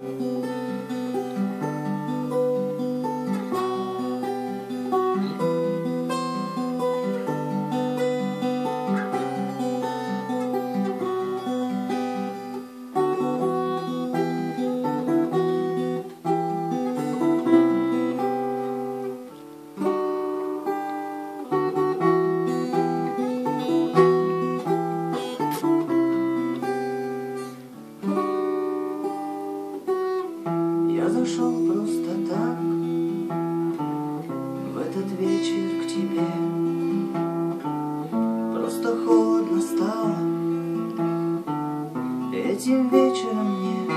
Я Этим вечером мне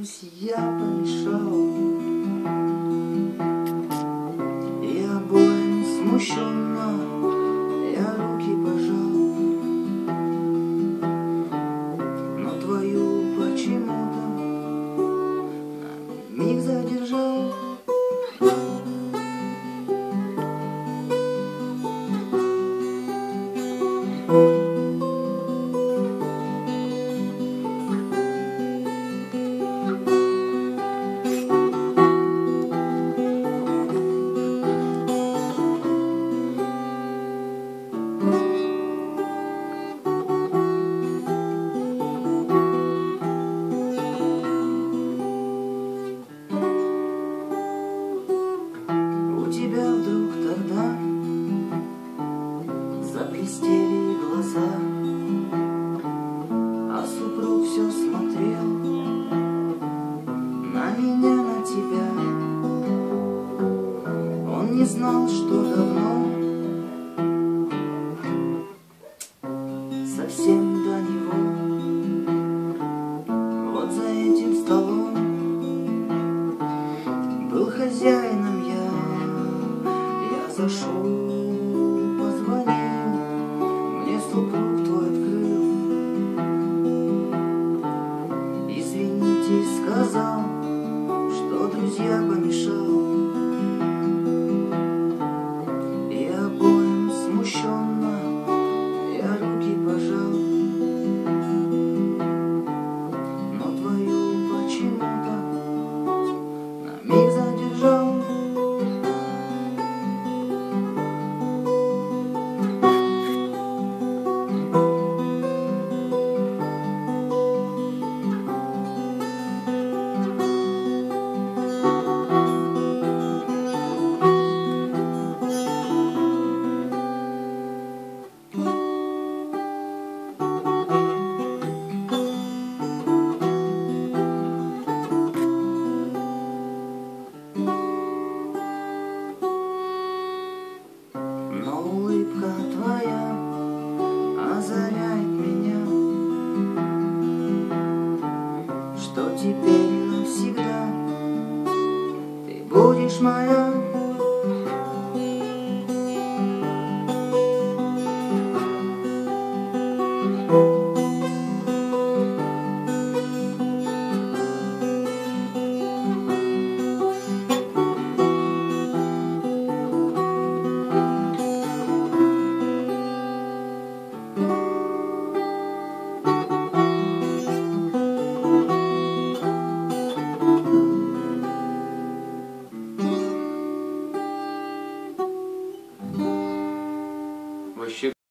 друзья помешал И обоим смущенно Я руки пожал. Но твою почему-то миг задержал. У не знал, что давно Совсем до него Вот за этим столом был хозяином я, я зашел, позвонил, мне супруг твой открыл. Извините, сказал, что друзья помешал. Но улыбка твоя озаряет меня, Что теперь навсегда ты будешь моя.